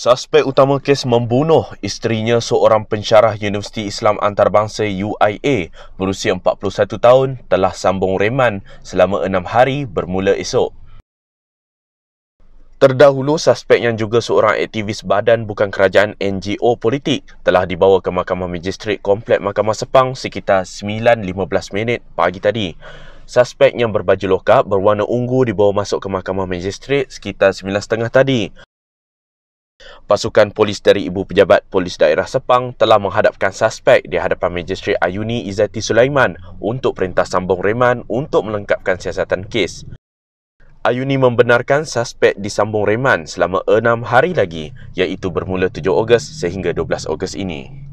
Suspek utama kes membunuh isterinya seorang pensyarah Universiti Islam Antarabangsa UIA berusia 41 tahun telah sambung reman selama enam hari bermula esok. Terdahulu, suspek yang juga seorang aktivis badan bukan kerajaan NGO politik telah dibawa ke Mahkamah Magistrate Komplek Mahkamah Sepang sekitar 9.15 minit pagi tadi. Suspek yang berbaju lokap berwarna ungu dibawa masuk ke Mahkamah Magistrate sekitar 9.30 tadi. Pasukan polis dari Ibu Pejabat Polis Daerah Sepang telah menghadapkan suspek di hadapan Magistrate Ayuni Izzati Sulaiman untuk perintah sambung reman untuk melengkapkan siasatan kes. Ayuni membenarkan suspek disambung reman selama enam hari lagi iaitu bermula 7 Ogos sehingga 12 Ogos ini.